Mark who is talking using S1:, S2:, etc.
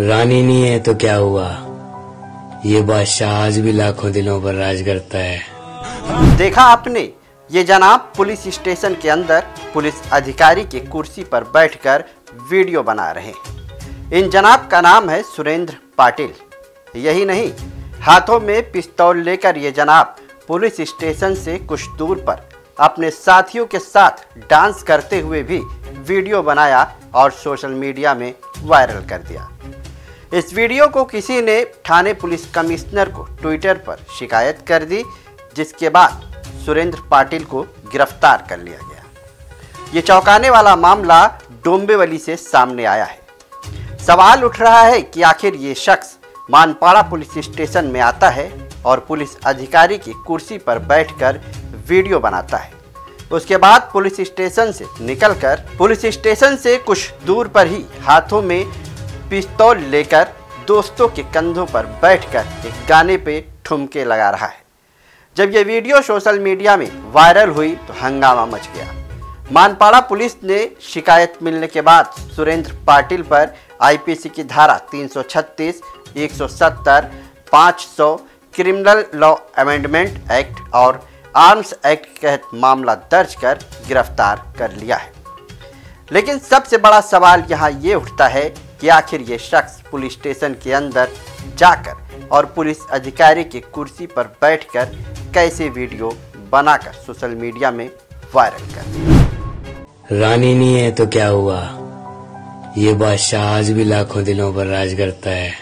S1: रानी नहीं है तो क्या हुआ? ये बादशाह आज भी लाखों दिलों पर राज करता है।
S2: देखा आपने, ये जनाब पुलिस स्टेशन के अंदर पुलिस अधिकारी की कुर्सी पर बैठकर वीडियो बना रहे इन जनाब का नाम है सुरेंद्र पाटिल। यही नहीं, हाथों में पिस्तौल लेकर ये जनाब पुलिस स्टेशन से कुछ दूर पर अपने साथियों के साथ डांस करते हुए भी वीडियो बनाया और सोशल मीडिया में वायरल कर दिया। इस वीडियो को किसी ने थाने पुलिस कमिश्नर को ट्विटर पर शिकायत कर दी, जिसके बाद सुरेंद्र पाटिल को गिरफ़्तार कर लिया गया। ये चौंकाने वाला मामला डोंबेवली से सामने आया है। सवाल उठ रहा है कि आखिर ये शख्स मानपाड़ा पुलिस स्टेशन में आता है और पुलिस अधिकारी की कुर्सी पर बैठकर वीडियो बनाता है। उसके बाद पुलिस स्टेशन से निकलकर, पुलिस स्टेशन से कुछ दूर पर ही हाथों में पिस्तौल लेकर दोस्तों के कंधों पर बैठकर एक गाने पे ठुमके लगा रहा है। जब यह वीडियो सोशल मीडिया में वायरल हुई तो हंगामा मच गया। मानपाड़ा पुलिस ने शिकायत मिलने के बाद सुरेंद्र पाटिल पर आईपीसी की धारा 336, 170, 500 क्रिमिनल लॉ अमेंडमेंट एक्ट और आर्म्स एक्ट के तहत मामला दर्ज कर गिरफ़्तार कर लिया है। लेकिन सबसे बड़ा सवाल यहाँ ये उठता है कि आखिर ये शख्स पुलिस स्टेशन के अंदर जाकर और पुलिस अधिकारी की कुर्सी पर बैठकर कैसे वीडियो बनाकर सोशल मीडिया में वायरल कर
S1: रानी नहीं है तो क्या हुआ? ये बादशाह आज भी लाखों दिनों पर राज करता है।